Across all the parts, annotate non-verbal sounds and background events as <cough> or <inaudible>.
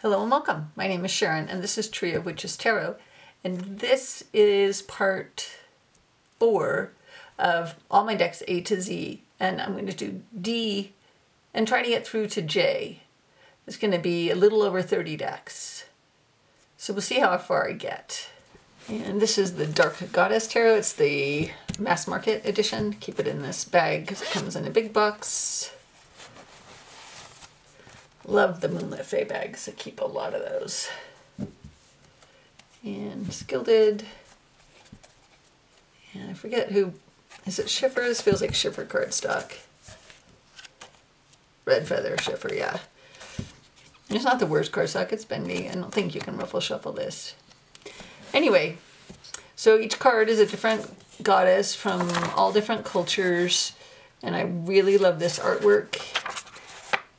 Hello and welcome. My name is Sharon and this is Trio of Witches Tarot. And this is part four of all my decks A to Z. And I'm going to do D and try to get through to J. It's going to be a little over 30 decks. So we'll see how far I get. And this is the Dark Goddess Tarot. It's the mass market edition. Keep it in this bag because it comes in a big box. Love the Moonlit Fae bags. I keep a lot of those. And Skilded. And I forget who. Is it Schiffer? This feels like Schiffer cardstock. Red Feather Schiffer, yeah. It's not the worst cardstock. It's bendy. I don't think you can ruffle shuffle this. Anyway, so each card is a different goddess from all different cultures. And I really love this artwork.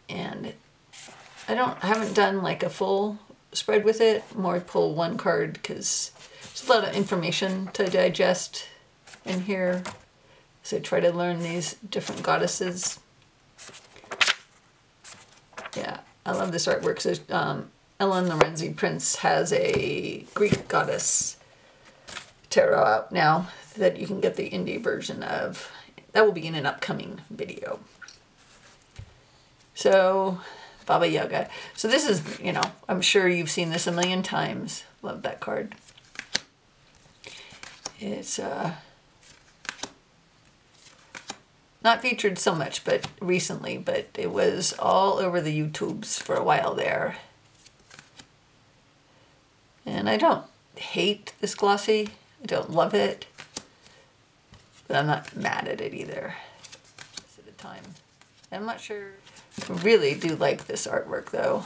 And I don't, I haven't done like a full spread with it, more pull one card because there's a lot of information to digest in here. So try to learn these different goddesses. Yeah, I love this artwork. So um, Ellen Lorenzi Prince has a Greek goddess tarot out now that you can get the indie version of. That will be in an upcoming video. So Baba Yaga. So this is, you know, I'm sure you've seen this a million times. Love that card. It's uh, not featured so much, but recently, but it was all over the YouTubes for a while there. And I don't hate this glossy. I don't love it, but I'm not mad at it either. At a time. I'm not sure really do like this artwork though.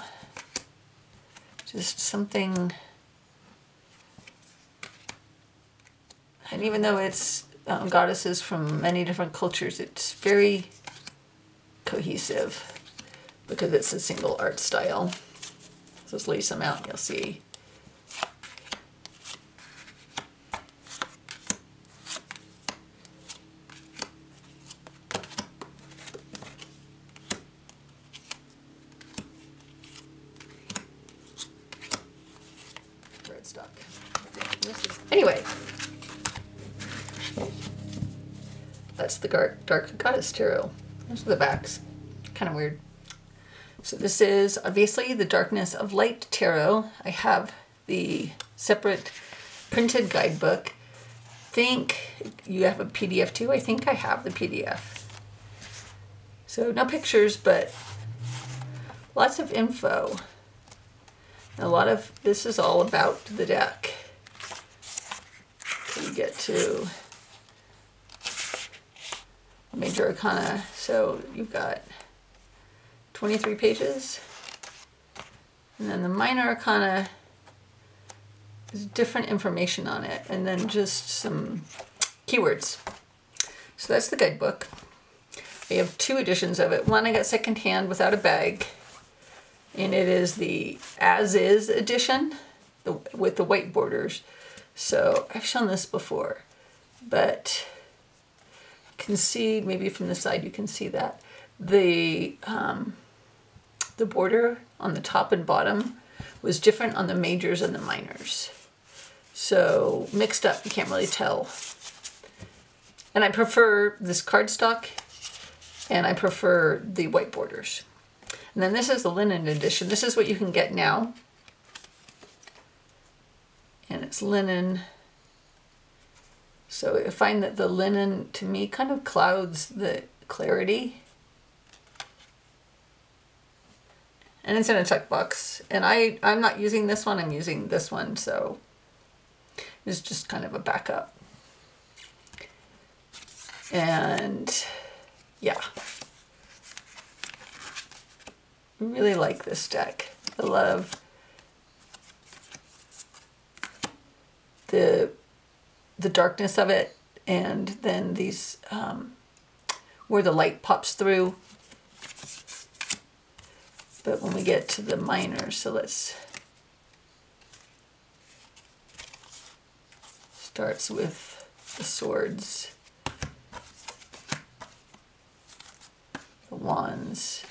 Just something, and even though it's um, goddesses from many different cultures, it's very cohesive because it's a single art style. So let's lay some out and you'll see. Anyway, that's the Dark, Dark Goddess Tarot. Those are the backs. Kind of weird. So this is obviously the Darkness of Light Tarot. I have the separate printed guidebook. think you have a PDF too. I think I have the PDF. So no pictures, but lots of info. A lot of this is all about the deck to major arcana. So you've got 23 pages. And then the minor arcana is different information on it. And then just some keywords. So that's the guidebook. I have two editions of it. One I got secondhand without a bag. And it is the as is edition the, with the white borders. So I've shown this before, but you can see, maybe from the side you can see that, the, um, the border on the top and bottom was different on the majors and the minors. So mixed up, you can't really tell. And I prefer this cardstock and I prefer the white borders. And then this is the linen edition. This is what you can get now and it's linen. So I find that the linen to me kind of clouds the clarity. And it's in a tuck box. And I, I'm not using this one, I'm using this one, so it's just kind of a backup. And yeah. I really like this deck. I love the the darkness of it and then these um, where the light pops through but when we get to the minor so let's starts with the swords the wands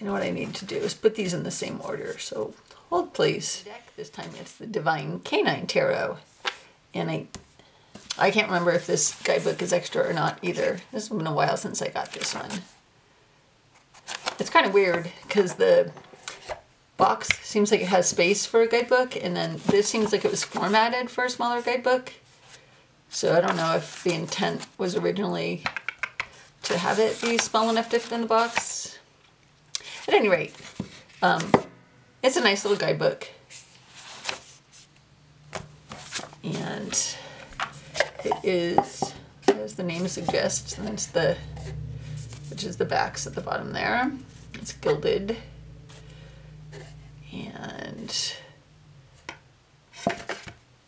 and what I need to do is put these in the same order. So hold please. This time it's the Divine Canine Tarot. And I I can't remember if this guidebook is extra or not either. This has been a while since I got this one. It's kind of weird because the box seems like it has space for a guidebook and then this seems like it was formatted for a smaller guidebook. So I don't know if the intent was originally to have it be small enough to fit in the box. At any rate, um, it's a nice little guidebook. And it is, as the name suggests, that's the, which is the backs at the bottom there. It's gilded. And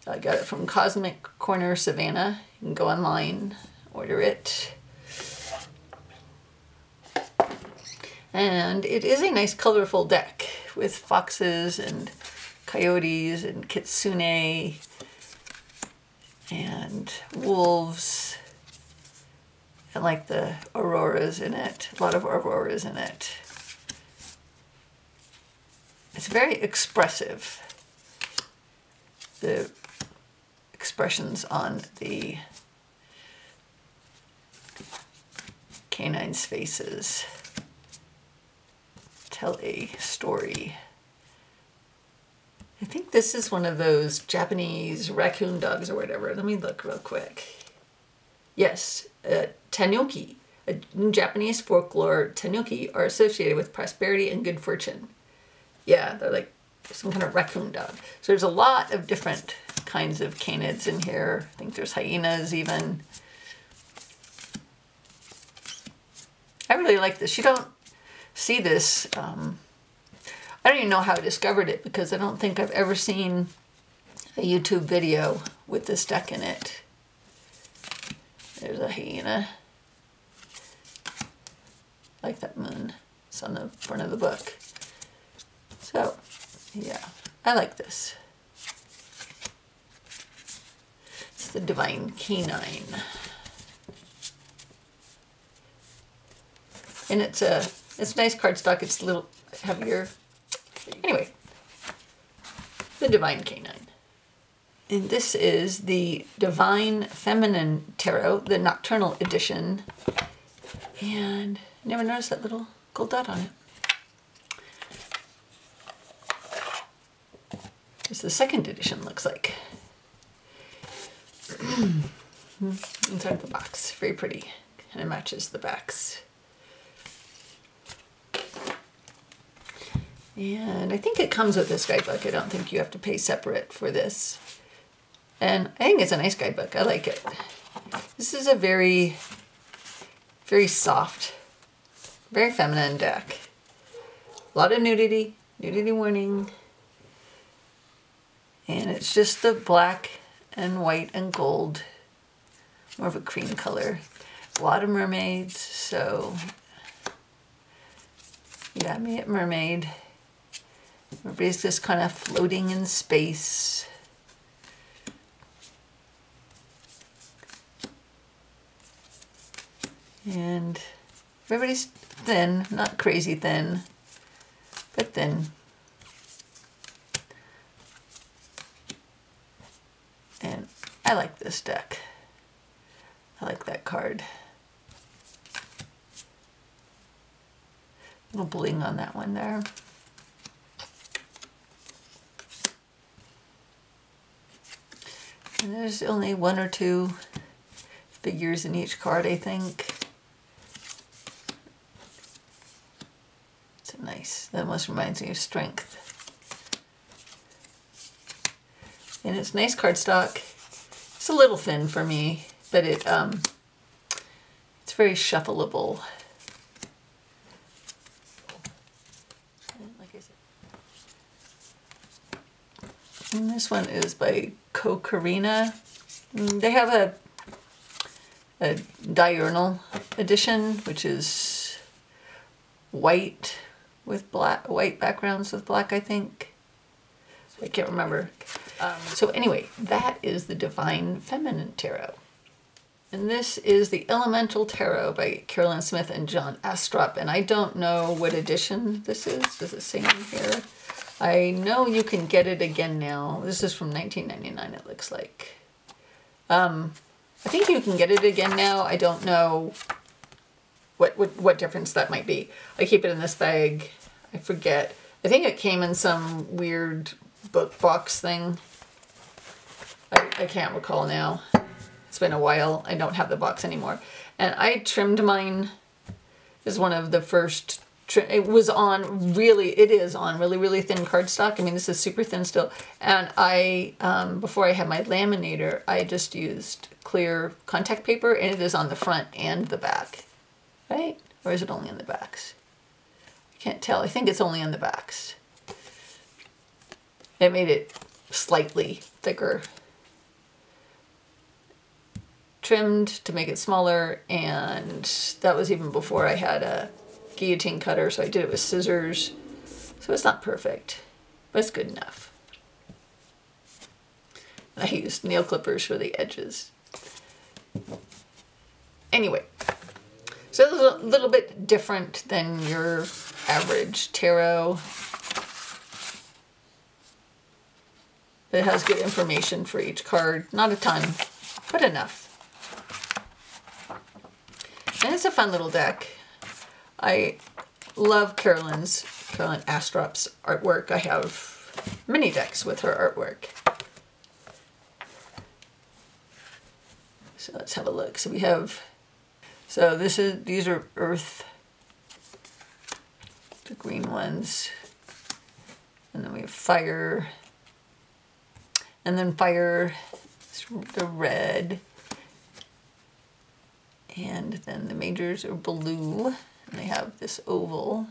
I got it from Cosmic Corner Savannah. You can go online, order it. And it is a nice colorful deck with foxes and coyotes and kitsune and wolves. I like the auroras in it, a lot of auroras in it. It's very expressive. The expressions on the canine's faces tell a story. I think this is one of those Japanese raccoon dogs or whatever. Let me look real quick. Yes, uh, tanuki. In Japanese folklore, tanuki are associated with prosperity and good fortune. Yeah, they're like some kind of raccoon dog. So there's a lot of different kinds of canids in here. I think there's hyenas even. I really like this. You don't see this. Um, I don't even know how I discovered it because I don't think I've ever seen a YouTube video with this deck in it. There's a hyena. Like that moon. It's on the front of the book. So, yeah, I like this. It's the Divine Canine. And it's a it's nice cardstock. It's a little heavier. Anyway, the Divine Canine. And this is the Divine Feminine Tarot, the Nocturnal Edition. And never noticed that little gold dot on it. As the second edition looks like. <clears throat> Inside the box, very pretty. And it matches the backs. And I think it comes with this guidebook. I don't think you have to pay separate for this. And I think it's a nice guidebook. I like it. This is a very, very soft, very feminine deck. A lot of nudity, nudity warning. And it's just the black and white and gold, more of a cream color. A lot of mermaids, so you got me at mermaid. Everybody's just kind of floating in space. And everybody's thin, not crazy thin, but thin. And I like this deck. I like that card. A Little bling on that one there. And there's only one or two figures in each card, I think. It's nice. That almost reminds me of Strength. And it's nice cardstock. It's a little thin for me, but it um, it's very shuffleable. And this one is by Cocorrina. Mm, they have a, a diurnal edition, which is white with black, white backgrounds with black, I think. I can't remember. Um, so anyway, that is the Divine Feminine Tarot. And this is the Elemental Tarot by Carolyn Smith and John Astrop. And I don't know what edition this is. Does it say in here? I know you can get it again now. This is from 1999, it looks like. Um, I think you can get it again now. I don't know what, what, what difference that might be. I keep it in this bag. I forget. I think it came in some weird book box thing. I, I can't recall now. It's been a while. I don't have the box anymore. And I trimmed mine as one of the first it was on really it is on really really thin cardstock. I mean this is super thin still. And i um, before i had my laminator i just used clear contact paper and it is on the front and the back. Right? Or is it only on the backs? I can't tell. I think it's only on the backs. It made it slightly thicker. Trimmed to make it smaller and that was even before I had a guillotine cutter so I did it with scissors. So it's not perfect but it's good enough. I used nail clippers for the edges. Anyway so it's a little bit different than your average tarot. It has good information for each card. Not a ton but enough. And it's a fun little deck. I love Carolyn's, Carolyn Astrop's artwork. I have many decks with her artwork. So let's have a look. So we have, so this is, these are earth, the green ones. And then we have fire, and then fire, the red, and then the majors are blue, and they have this oval.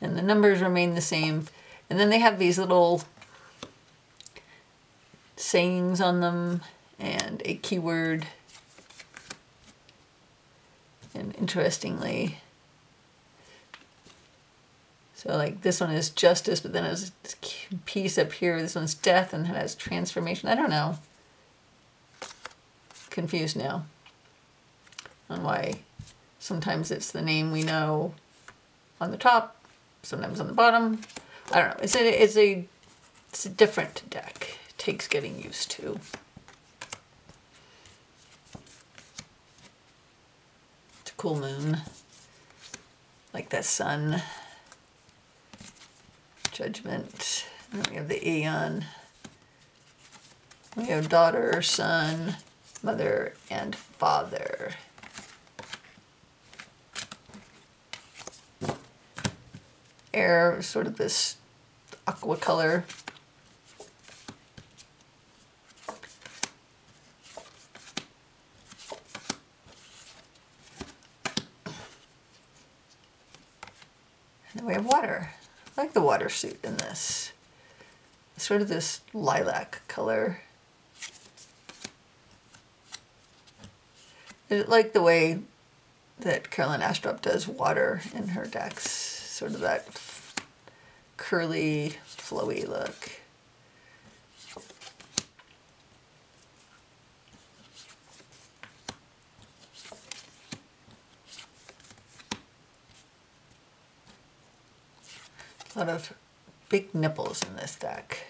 And the numbers remain the same. And then they have these little sayings on them and a keyword. And interestingly, so like this one is justice, but then has peace up here. This one's death and it has transformation. I don't know confused now on why sometimes it's the name we know on the top, sometimes on the bottom. I don't know. It's a, it's a, it's a different deck. It takes getting used to. It's a cool moon. Like that sun. Judgment. And then we have the Aeon. We have daughter, son, mother and father. Air, sort of this aqua color. And then we have water. I like the water suit in this. Sort of this lilac color. I like the way that Carolyn Astrop does water in her decks, sort of that curly, flowy look. A lot of big nipples in this deck.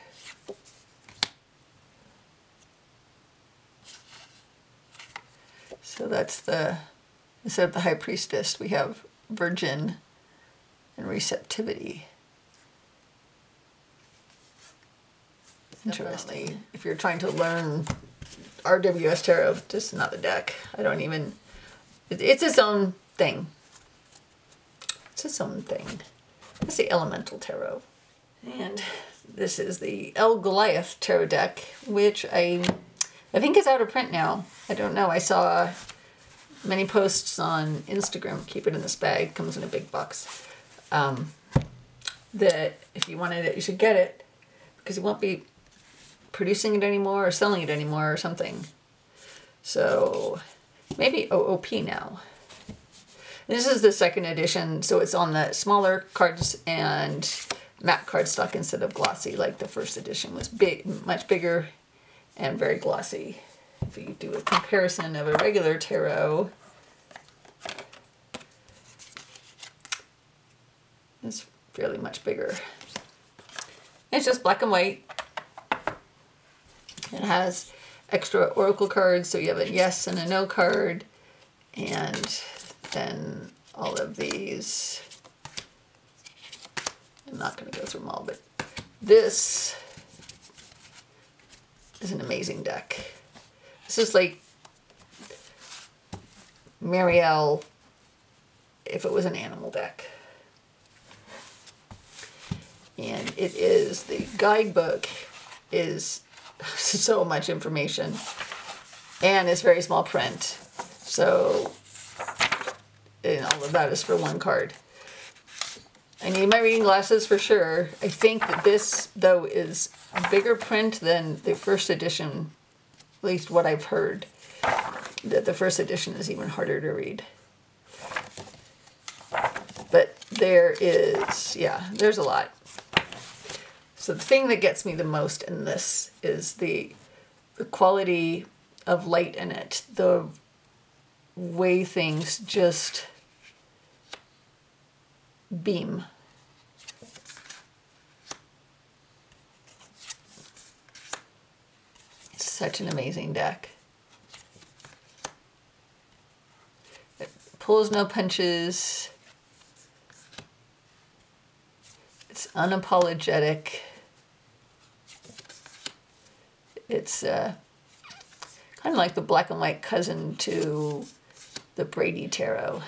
So that's the, instead of the high priestess, we have virgin and receptivity. Interesting. If you're trying to learn RWS Tarot, just not the deck. I don't even, it's its own thing. It's its own thing. It's the Elemental Tarot. And this is the El Goliath Tarot deck, which I I think is out of print now. I don't know. I saw many posts on Instagram. Keep it in this bag. Comes in a big box. Um, that if you wanted it, you should get it because you won't be producing it anymore or selling it anymore or something. So maybe OOP now. This is the second edition, so it's on the smaller cards and matte cardstock instead of glossy like the first edition was big, much bigger and very glossy. If you do a comparison of a regular tarot, it's fairly much bigger. It's just black and white. It has extra oracle cards, so you have a yes and a no card, and then all of these. I'm not going to go through them all, but this is an amazing deck. This is like Marielle if it was an animal deck. And it is, the guidebook is <laughs> so much information and it's very small print. So, and all of that is for one card. I need my reading glasses for sure. I think that this, though, is a bigger print than the first edition, at least what I've heard. That the first edition is even harder to read. But there is, yeah, there's a lot. So the thing that gets me the most in this is the, the quality of light in it, the way things just beam. It's such an amazing deck. It pulls no punches. It's unapologetic. It's uh, kind of like the black and white cousin to the Brady Tarot.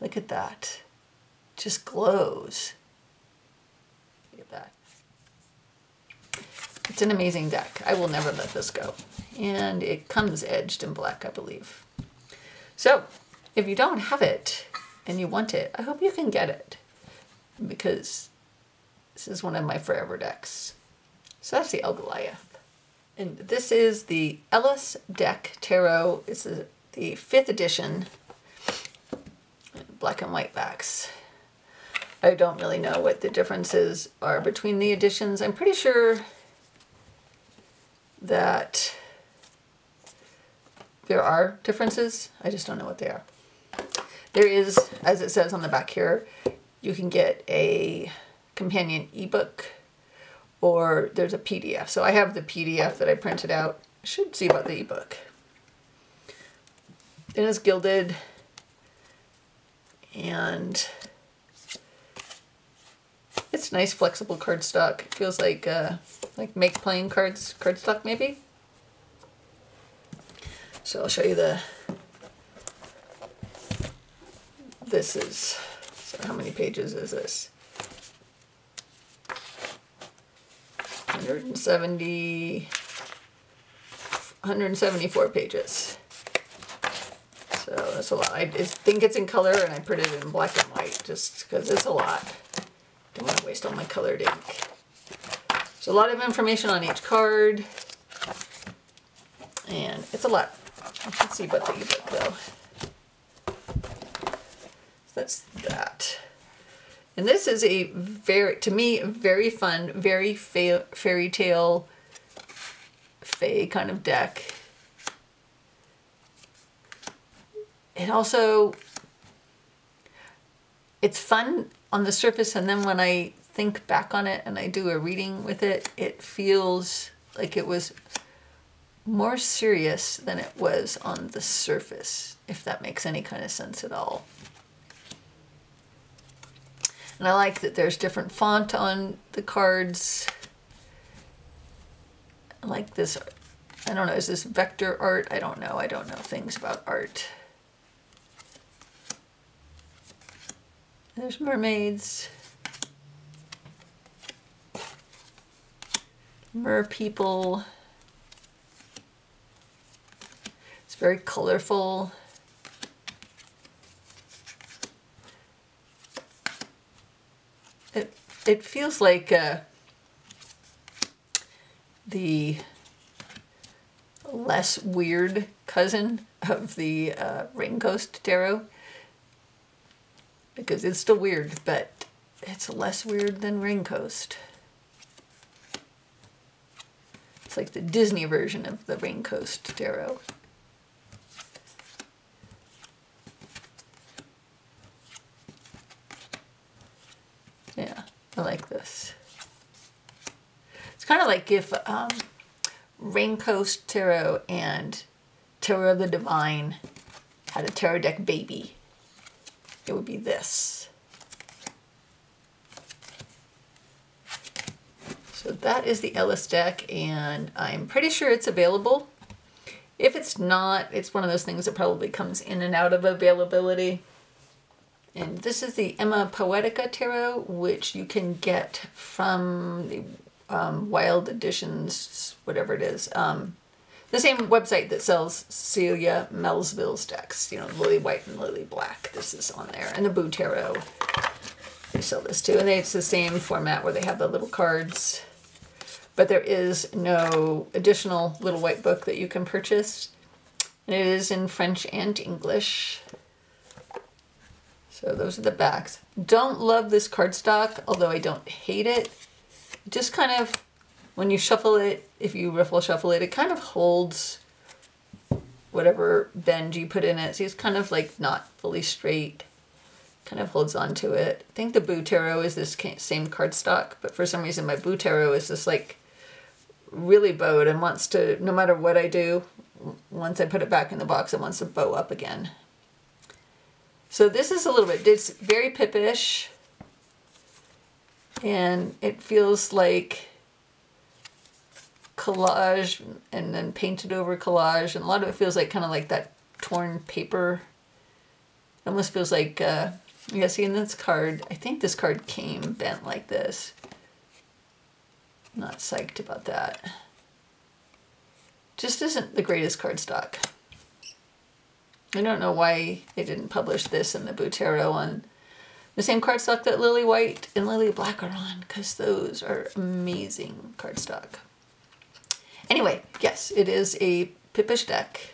Look at that. Just glows. Look at that. It's an amazing deck. I will never let this go. And it comes edged in black, I believe. So, if you don't have it and you want it, I hope you can get it. Because this is one of my forever decks. So that's the El Goliath. And this is the Ellis Deck Tarot. It's the fifth edition black and white backs. I don't really know what the differences are between the editions. I'm pretty sure that there are differences. I just don't know what they are. There is, as it says on the back here, you can get a companion ebook or there's a PDF. So I have the PDF that I printed out. I should see about the ebook. It is gilded and it's nice flexible cardstock. It feels like uh, like make playing cards cardstock maybe. So I'll show you the. This is so how many pages is this? 170 174 pages. So that's a lot. I think it's in color and I put it in black and white just because it's a lot. Don't want to waste all my colored ink. So a lot of information on each card. And it's a lot. I should see about the ebook though. That's that. And this is a very, to me, very fun, very fa fairy tale, fae kind of deck. it also it's fun on the surface and then when I think back on it and I do a reading with it, it feels like it was more serious than it was on the surface, if that makes any kind of sense at all. And I like that there's different font on the cards. I like this, I don't know, is this vector art? I don't know, I don't know things about art. There's mermaids. Mer people. It's very colorful. It, feels like uh, the less weird cousin of the uh, Raincoast Tarot because it's still weird, but it's less weird than Raincoast. It's like the Disney version of the Raincoast Tarot. Yeah, I like this. It's kind of like if um, Raincoast Tarot and Tarot of the Divine had a tarot deck baby. It would be this. So that is the Ellis deck, and I'm pretty sure it's available. If it's not, it's one of those things that probably comes in and out of availability. And this is the Ema Poëtica Tarot, which you can get from the um, Wild Editions, whatever it is. Um, the same website that sells Celia Melville's decks, you know, Lily White and Lily Black. This is on there. And the Boo Tarot, they sell this too. And they, it's the same format where they have the little cards. But there is no additional little white book that you can purchase. And it is in French and English. So those are the backs. Don't love this cardstock, although I don't hate it. Just kind of, when you shuffle it, if you riffle shuffle it, it kind of holds whatever bend you put in it. So it's kind of like not fully straight. Kind of holds on to it. I think the Boo Tarot is this same cardstock, but for some reason my Boo Tarot is just like really bowed and wants to, no matter what I do, once I put it back in the box, it wants to bow up again. So this is a little bit, it's very pippish. And it feels like collage and then painted over collage. And a lot of it feels like kind of like that torn paper. It almost feels like, uh, yeah, see in this card, I think this card came bent like this. Not psyched about that. Just isn't the greatest cardstock. I don't know why they didn't publish this in the Boo Tarot on the same cardstock that Lily White and Lily Black are on, because those are amazing cardstock. Anyway, yes, it is a pippish deck.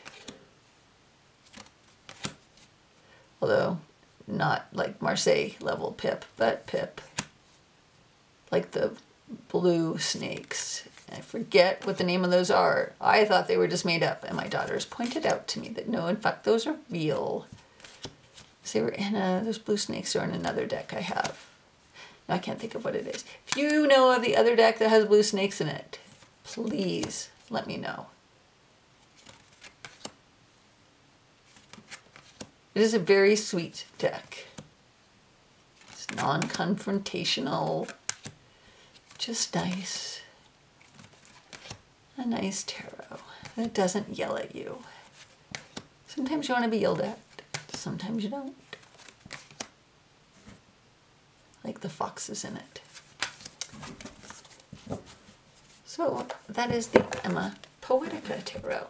Although not like Marseille level pip, but pip. Like the blue snakes I forget what the name of those are. I thought they were just made up, and my daughters pointed out to me that no, in fact, those are real. They were in a, those blue snakes are in another deck I have. Now I can't think of what it is. If you know of the other deck that has blue snakes in it, please let me know. It is a very sweet deck. It's non-confrontational, just nice a nice tarot that doesn't yell at you. Sometimes you want to be yelled at, sometimes you don't. Like the foxes in it. So that is the Ema Poëtica Tarot.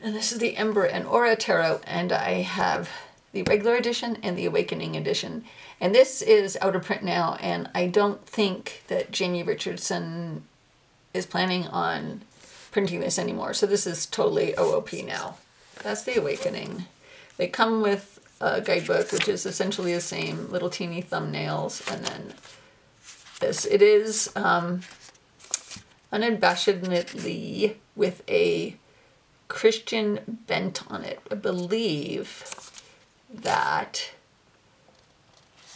And this is the Ember and Aura Tarot, and I have the regular edition and the Awakening edition. And this is out of print now, and I don't think that Jamie Richardson is planning on printing this anymore. So this is totally OOP now. That's the Awakening. They come with a guidebook, which is essentially the same, little teeny thumbnails, and then this. It is um, unabashedly with a Christian bent on it. I believe that,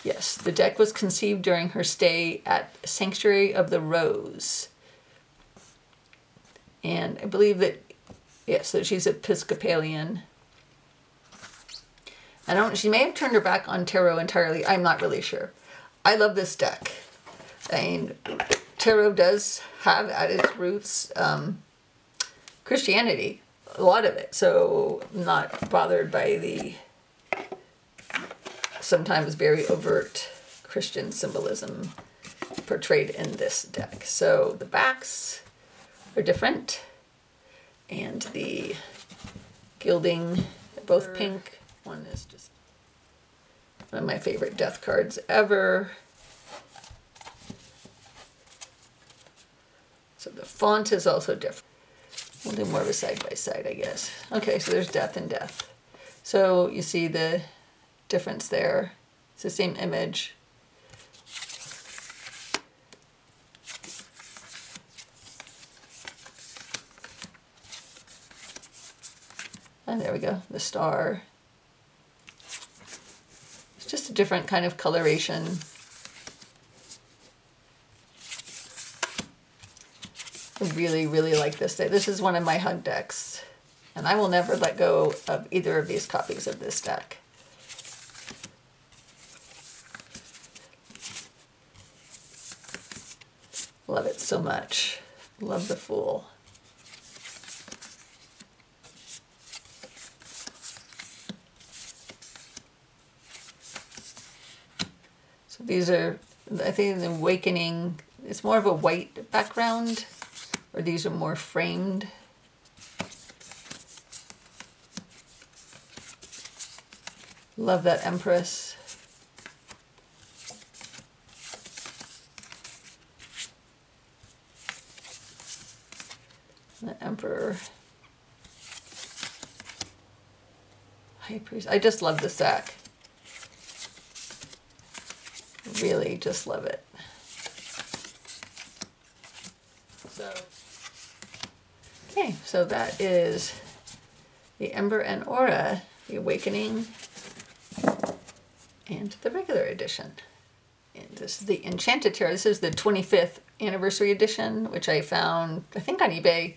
yes, the deck was conceived during her stay at Sanctuary of the Rose and I believe that, yes, that she's Episcopalian. I don't, she may have turned her back on tarot entirely. I'm not really sure. I love this deck. I mean, tarot does have at its roots um, Christianity, a lot of it. So I'm not bothered by the sometimes very overt Christian symbolism portrayed in this deck. So the backs are different. And the gilding, both pink one is just one of my favorite death cards ever. So the font is also different. We'll do more of a side-by-side, -side, I guess. Okay, so there's death and death. So you see the difference there. It's the same image. And there we go, the star. Different kind of coloration. I really, really like this deck. This is one of my hug decks. And I will never let go of either of these copies of this deck. Love it so much. Love the Fool. These are, I think the Awakening, it's more of a white background, or these are more framed. Love that Empress. The Emperor. High Priest. I just love the deck. Really just love it. So, okay, so that is the Ember and Aura, the Awakening, and the regular edition. And this is the Enchanted Tarot. This is the 25th anniversary edition, which I found, I think, on eBay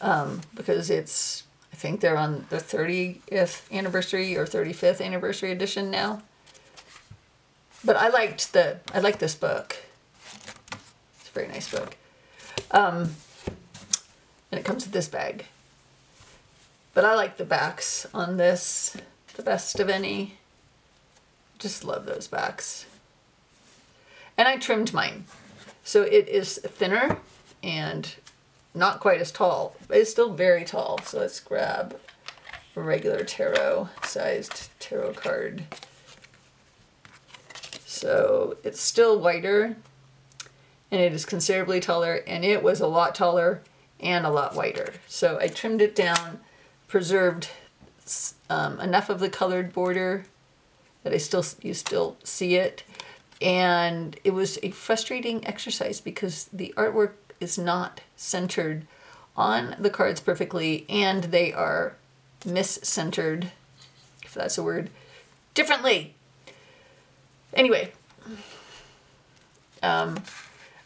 um, because it's, I think they're on the 30th anniversary or 35th anniversary edition now. But I liked the, I like this book. It's a very nice book. Um, and it comes with this bag. But I like the backs on this the best of any. Just love those backs. And I trimmed mine. So it is thinner and not quite as tall, but it's still very tall. So let's grab a regular tarot sized tarot card. So it's still wider and it is considerably taller and it was a lot taller and a lot wider. So I trimmed it down, preserved um, enough of the colored border that I still you still see it. And it was a frustrating exercise because the artwork is not centered on the cards perfectly and they are mis-centered, if that's a word, differently. Anyway, um,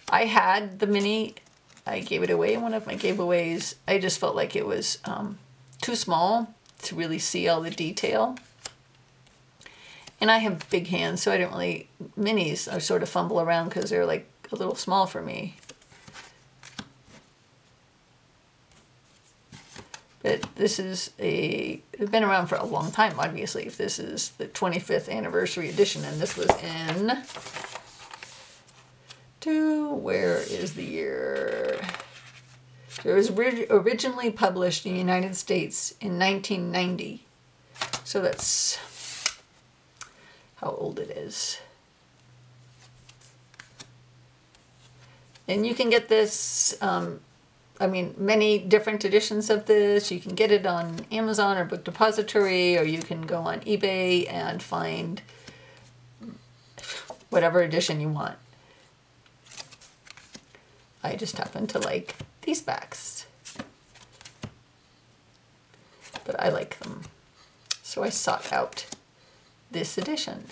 I had the mini, I gave it away in one of my giveaways. I just felt like it was um, too small to really see all the detail. And I have big hands, so I don't really, minis I sort of fumble around because they're like a little small for me. But this is a, it's been around for a long time, obviously, if this is the 25th anniversary edition, and this was in, to, where is the year? It was originally published in the United States in 1990. So that's how old it is. And you can get this um, I mean, many different editions of this. You can get it on Amazon or Book Depository, or you can go on eBay and find whatever edition you want. I just happen to like these backs. But I like them. So I sought out this edition.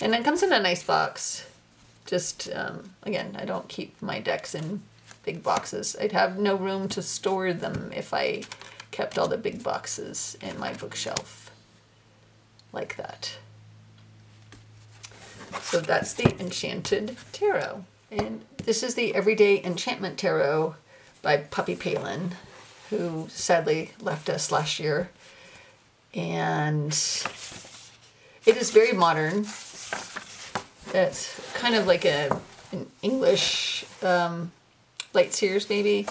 And it comes in a nice box. Just, um, again, I don't keep my decks in big boxes. I'd have no room to store them if I kept all the big boxes in my bookshelf like that. So that's the Enchanted Tarot. And this is the Everyday Enchantment Tarot by Poppy Palin, who sadly left us last year. And it is very modern. It's kind of like a an English um, light seers maybe?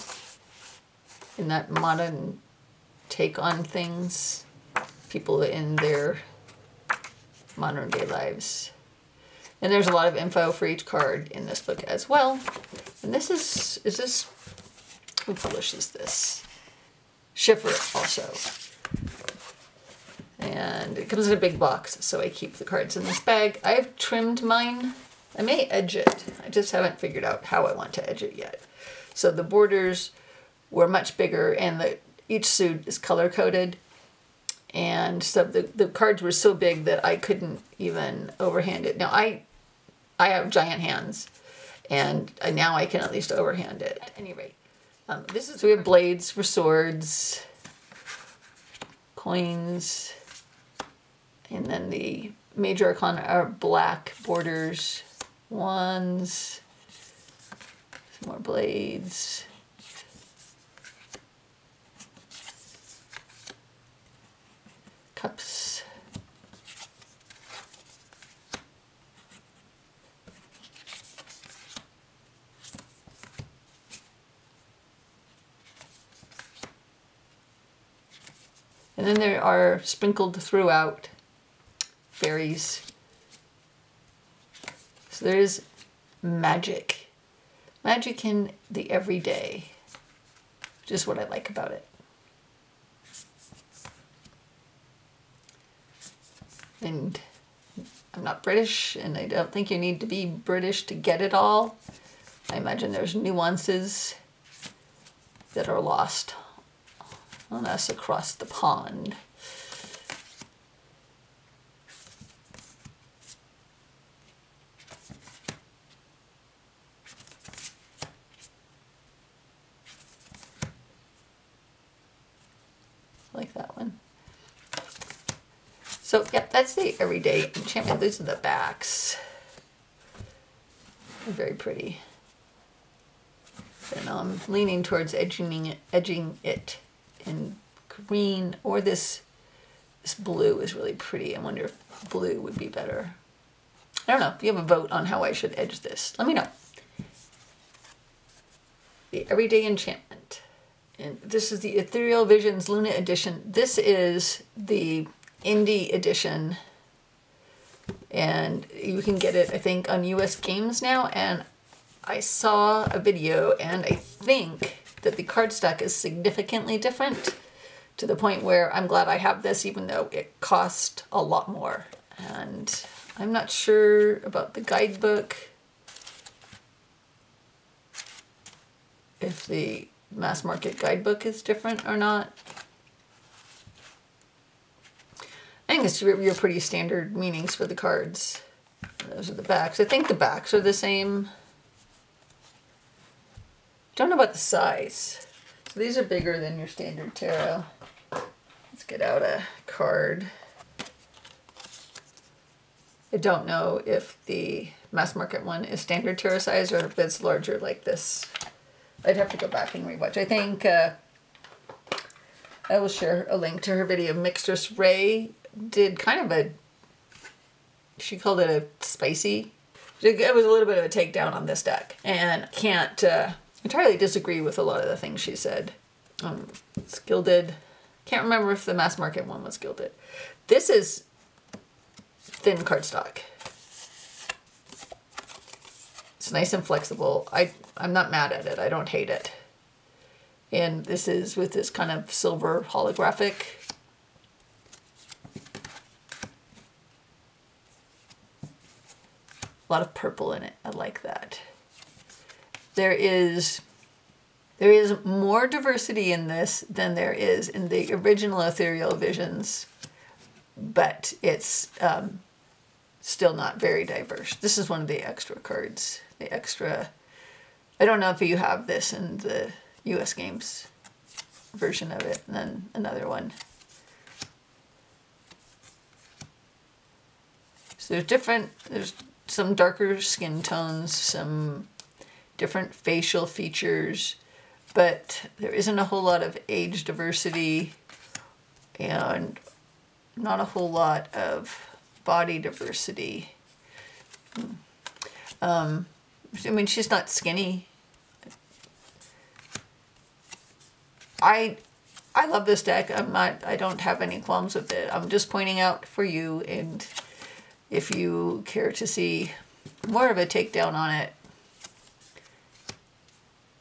In that modern take on things people in their modern day lives. And there's a lot of info for each card in this book as well. And this is is this who publishes this? Schiffer also. And it comes in a big box so I keep the cards in this bag. I've trimmed mine. I may edge it. I just haven't figured out how I want to edge it yet so the borders were much bigger and the each suit is color coded and so the, the cards were so big that I couldn't even overhand it. Now I I have giant hands, and now I can at least overhand it. At any rate, um, this is we have blades for swords, coins, and then the major arcana are black borders, wands, more blades. Cups. And then there are sprinkled throughout fairies. So there's magic. Magic in the everyday. Just what I like about it. And I'm not British, and I don't think you need to be British to get it all. I imagine there's nuances that are lost on us across the pond. like that one. So, that's the everyday enchantment. These are the backs. They're very pretty. And I'm leaning towards edging it, edging it in green or this this blue is really pretty. I wonder if blue would be better. I don't know. If you have a vote on how I should edge this, let me know. The Everyday Enchantment. And this is the Ethereal Visions Luna edition. This is the indie edition. And you can get it, I think, on US Games now. And I saw a video, and I think that the cardstock is significantly different to the point where I'm glad I have this, even though it cost a lot more. And I'm not sure about the guidebook. If the mass market guidebook is different or not. I think it's your pretty standard meanings for the cards. Those are the backs. I think the backs are the same. Don't know about the size. So these are bigger than your standard tarot. Let's get out a card. I don't know if the mass market one is standard tarot size or if it's larger like this. I'd have to go back and rewatch. I think uh, I will share a link to her video. Mixtress Rae did kind of a, she called it a spicy, it was a little bit of a takedown on this deck. And can't uh, entirely disagree with a lot of the things she said. Um, it's gilded. Can't remember if the mass market one was gilded. This is thin cardstock. It's nice and flexible. I, I'm not mad at it. I don't hate it. And this is with this kind of silver holographic. A lot of purple in it. I like that. There is there is more diversity in this than there is in the original Ethereal Visions, but it's um, still not very diverse. This is one of the extra cards the extra. I don't know if you have this in the U.S. Games version of it, and then another one. So there's different, there's some darker skin tones, some different facial features, but there isn't a whole lot of age diversity and not a whole lot of body diversity. Um, I mean, she's not skinny. I I love this deck. I'm not I don't have any qualms with it. I'm just pointing out for you and if you care to see more of a takedown on it.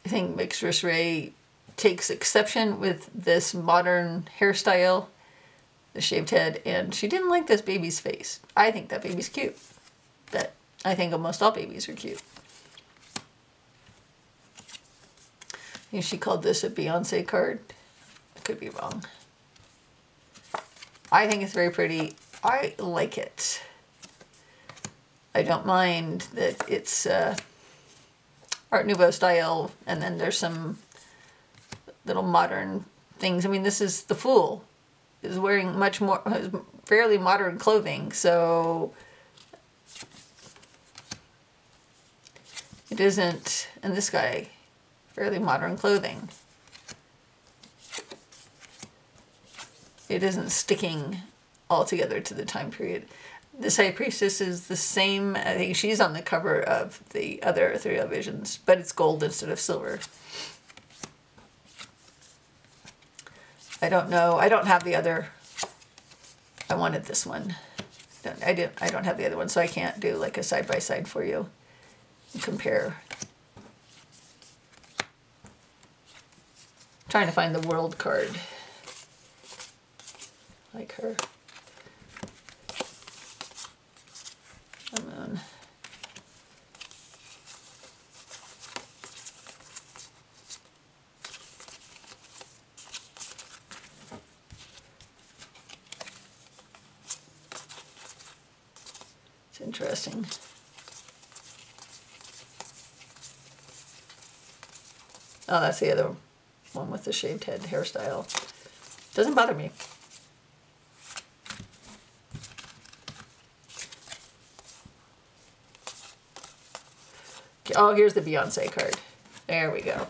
I think Mixtress Rae takes exception with this modern hairstyle, the shaved head, and she didn't like this baby's face. I think that baby's cute. But I think almost all babies are cute. she called this a Beyonce card. I could be wrong. I think it's very pretty. I like it. I don't mind that it's uh, Art Nouveau style, and then there's some little modern things. I mean, this is the Fool is wearing much more fairly modern clothing, so it isn't. And this guy, fairly modern clothing. It isn't sticking altogether to the time period. This High Priestess is the same, I think she's on the cover of the other Ethereal Visions, but it's gold instead of silver. I don't know. I don't have the other. I wanted this one. I didn't. I don't have the other one, so I can't do like a side by side for you. And compare. Trying to find the world card. Like her. Come on. It's interesting. Oh, that's the other one with the shaved head hairstyle. Doesn't bother me. Oh, here's the Beyonce card. There we go.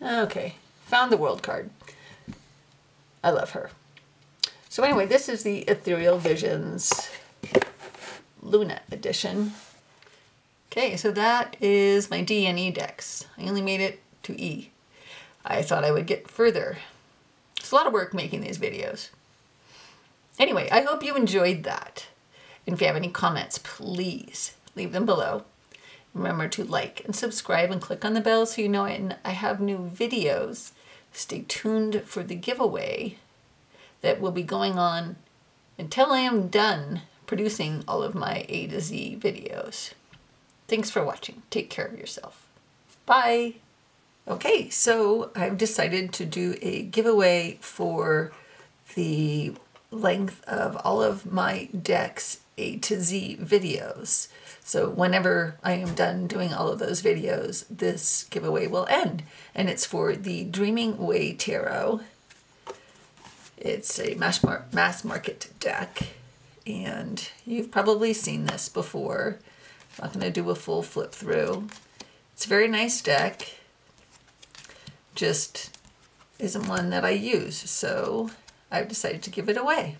Okay, found the world card. I love her. So anyway, this is the Ethereal Visions Luna edition. Okay, so that is my D and E decks. I only made it to E. I thought I would get further. It's a lot of work making these videos. Anyway, I hope you enjoyed that. And if you have any comments, please leave them below. Remember to like and subscribe and click on the bell so you know I have new videos. Stay tuned for the giveaway that will be going on until I am done producing all of my A to Z videos. Thanks for watching. Take care of yourself. Bye. Okay, so I've decided to do a giveaway for the length of all of my decks A to Z videos. So whenever I am done doing all of those videos, this giveaway will end. And it's for the Dreaming Way Tarot it's a mass, mar mass market deck, and you've probably seen this before. Not going to do a full flip through. It's a very nice deck, just isn't one that I use, so I've decided to give it away.